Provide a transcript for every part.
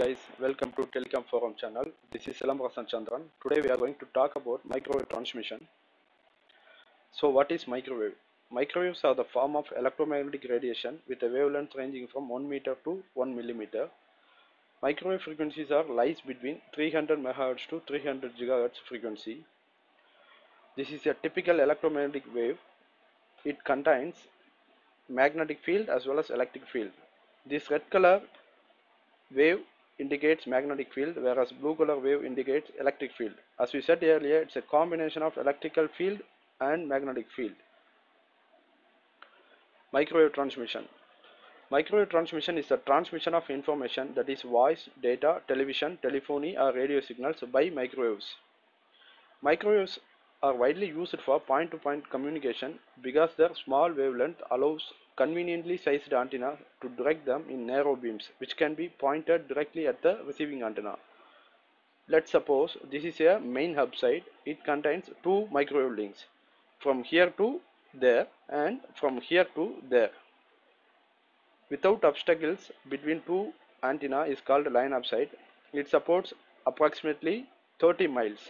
guys, welcome to Telecom Forum channel. This is Salam Rasan Chandran. Today we are going to talk about microwave transmission. So what is microwave? Microwaves are the form of electromagnetic radiation with a wavelength ranging from 1 meter to 1 millimeter. Microwave frequencies are lies between 300 MHz to 300 GHz frequency. This is a typical electromagnetic wave. It contains magnetic field as well as electric field. This red color wave indicates magnetic field whereas blue color wave indicates electric field. As we said earlier, it's a combination of electrical field and magnetic field. Microwave transmission. Microwave transmission is the transmission of information that is voice, data, television, telephony or radio signals by microwaves. Microwaves are widely used for point-to-point communication because their small wavelength allows conveniently sized antenna to direct them in narrow beams which can be pointed directly at the receiving antenna. Let's suppose this is a main hub site. It contains two microwave links from here to there and from here to there. Without obstacles between two antenna is called line of sight. It supports approximately 30 miles.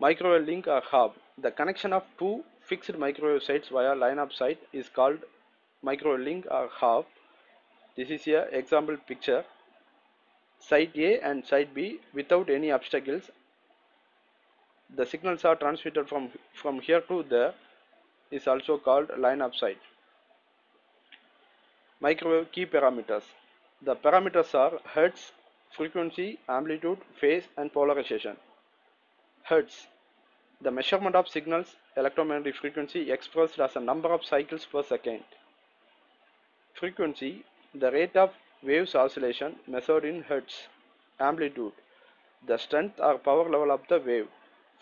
Microwave link or hub. The connection of two fixed microwave sites via line of sight is called microwave link or hub. This is a example picture. Site A and site B without any obstacles. The signals are transmitted from, from here to there is also called line of sight. Microwave key parameters. The parameters are hertz, frequency, amplitude, phase and polarization. Hertz. The measurement of signals electromagnetic frequency expressed as a number of cycles per second. Frequency. The rate of waves oscillation measured in hertz. Amplitude. The strength or power level of the wave.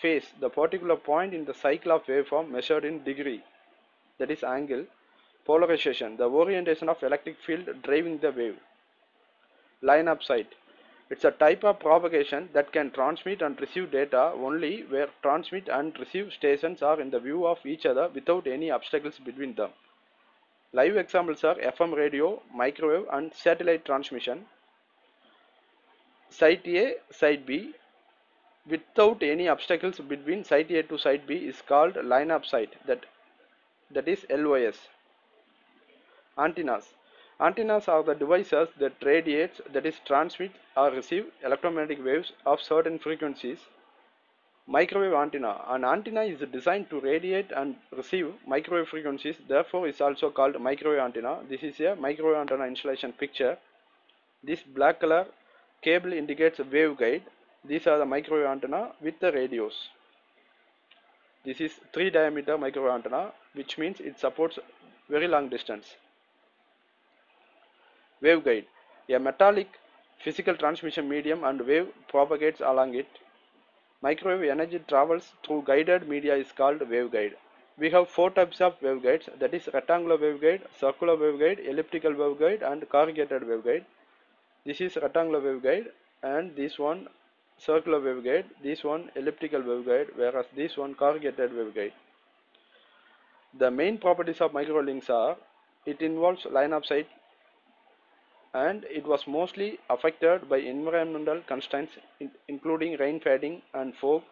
Phase. The particular point in the cycle of waveform measured in degree. That is angle. Polarization. The orientation of electric field driving the wave. Line of sight. It's a type of propagation that can transmit and receive data only where transmit and receive stations are in the view of each other without any obstacles between them. Live examples are FM radio, microwave and satellite transmission. Site A, Site B without any obstacles between site A to site B is called line of sight that, that is LOS. Antennas Antennas are the devices that radiates that is transmit or receive electromagnetic waves of certain frequencies. Microwave antenna. An antenna is designed to radiate and receive microwave frequencies therefore is also called microwave antenna. This is a microwave antenna installation picture. This black color cable indicates a waveguide. These are the microwave antenna with the radios. This is 3 diameter microwave antenna which means it supports very long distance. Waveguide. A metallic physical transmission medium and wave propagates along it. Microwave energy travels through guided media is called waveguide. We have four types of waveguides that is rectangular waveguide, circular waveguide, elliptical waveguide and corrugated waveguide. This is rectangular waveguide and this one circular waveguide, this one elliptical waveguide whereas this one corrugated waveguide. The main properties of microwave links are it involves line of sight and it was mostly affected by environmental constraints in, including rain fading and fog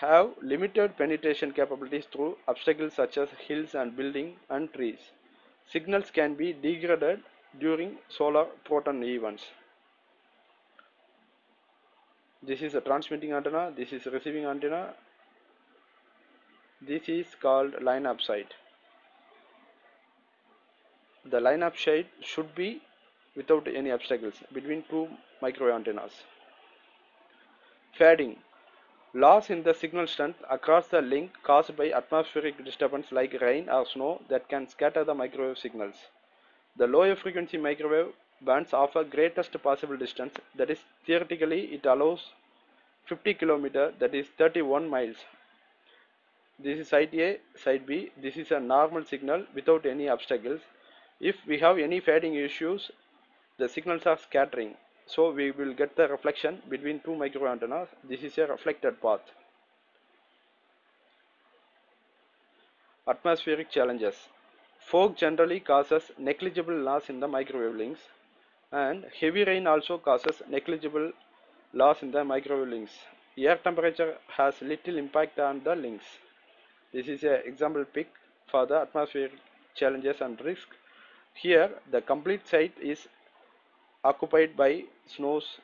have limited penetration capabilities through obstacles such as hills and building and trees. Signals can be degraded during solar proton events. This is a transmitting antenna, this is a receiving antenna, this is called line of sight. The line of sight should be without any obstacles between two microwave antennas. Fading loss in the signal strength across the link caused by atmospheric disturbance like rain or snow that can scatter the microwave signals. The lower frequency microwave bands offer greatest possible distance that is theoretically it allows 50 km that is 31 miles. This is site A, site B. This is a normal signal without any obstacles. If we have any fading issues the signals are scattering so we will get the reflection between two micro antennas this is a reflected path atmospheric challenges fog generally causes negligible loss in the microwave links and heavy rain also causes negligible loss in the microwave links. Air temperature has little impact on the links. This is an example pic for the atmospheric challenges and risk. Here the complete site is occupied by snows.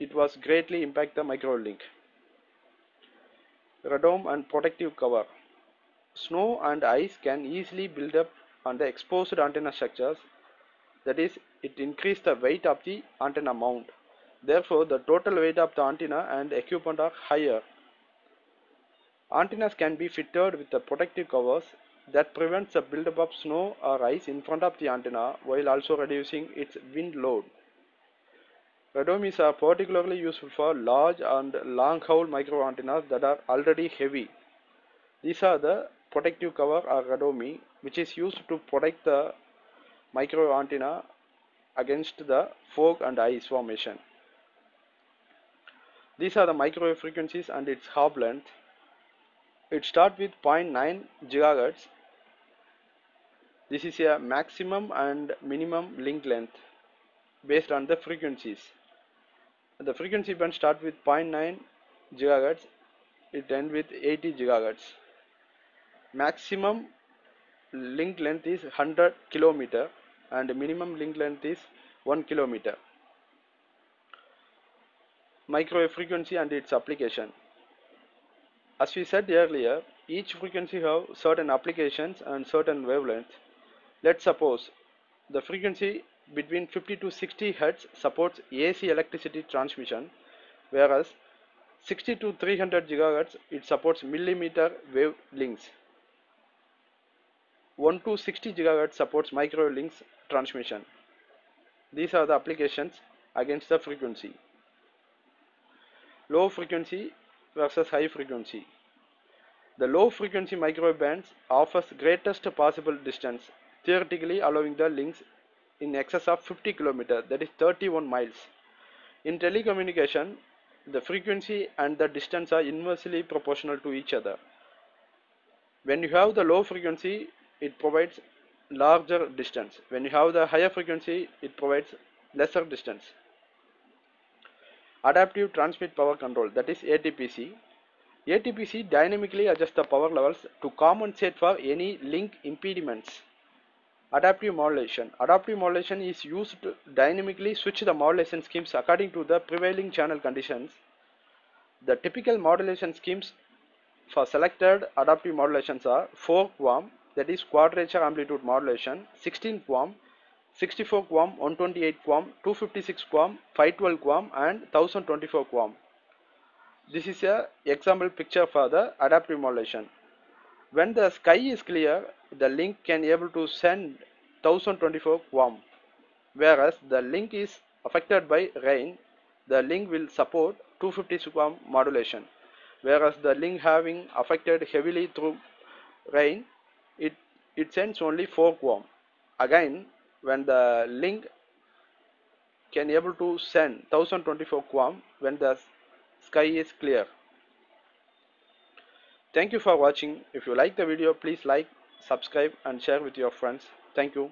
It was greatly impact the microwave link. Radome and protective cover. Snow and ice can easily build up on the exposed antenna structures. That is, it increase the weight of the antenna mount. Therefore, the total weight of the antenna and equipment are higher. Antennas can be fitted with the protective covers that prevents the buildup of snow or ice in front of the antenna while also reducing its wind load. Radomes are particularly useful for large and long haul micro antennas that are already heavy. These are the protective cover or radome which is used to protect the micro antenna against the fog and ice formation. These are the microwave frequencies and its hop length. It starts with 0.9 gigahertz. This is a maximum and minimum link length based on the frequencies. The frequency band start with 0.9 gigahertz. It end with 80 gigahertz maximum link length is 100 kilometer and minimum link length is 1 kilometer microwave frequency and its application as we said earlier each frequency have certain applications and certain wavelength let's suppose the frequency between 50 to 60 hertz supports AC electricity transmission whereas 60 to 300 gigahertz it supports millimeter wave links 1 to 60 gigahertz supports microwave links transmission. These are the applications against the frequency. Low frequency versus high frequency. The low frequency microwave bands offers greatest possible distance, theoretically allowing the links in excess of 50 km, that is 31 miles. In telecommunication, the frequency and the distance are inversely proportional to each other. When you have the low frequency, it provides larger distance. When you have the higher frequency, it provides lesser distance. Adaptive Transmit Power Control, that is ATPC. ATPC dynamically adjusts the power levels to compensate for any link impediments. Adaptive modulation. Adaptive modulation is used to dynamically switch the modulation schemes according to the prevailing channel conditions. The typical modulation schemes for selected adaptive modulations are 4 QAM, that is quadrature amplitude modulation 16 QAM, 64 QAM, 128 QAM, 256 QAM, 512 QAM and 1024 QAM. This is a example picture for the adaptive modulation. When the sky is clear, the link can able to send 1024 QAM. Whereas the link is affected by rain, the link will support 256 QAM modulation. Whereas the link having affected heavily through rain, it it sends only 4 QAM again when the link can able to send 1024 QAM when the sky is clear thank you for watching. If you like the video please like subscribe and share with your friends. Thank you